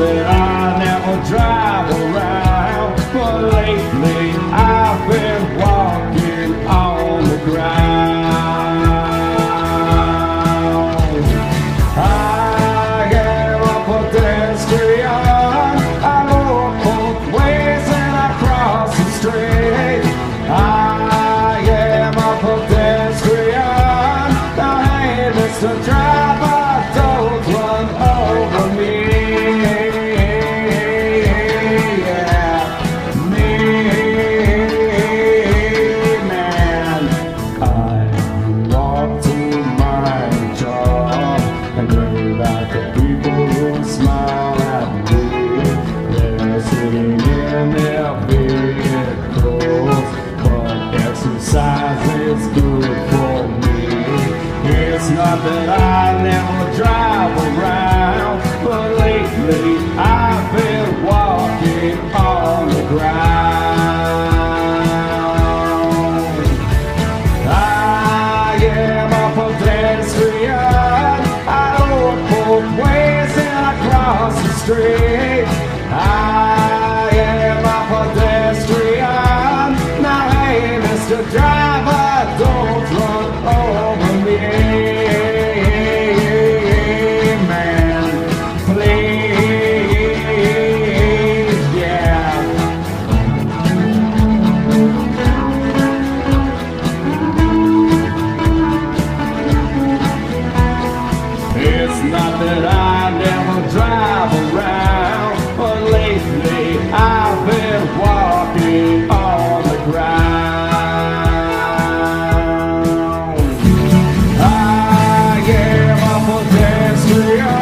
that is good for me. It's not that I never drive around, but lately I've been walking on the ground. I am a pedestrian. I look both ways and I cross the street. Yeah.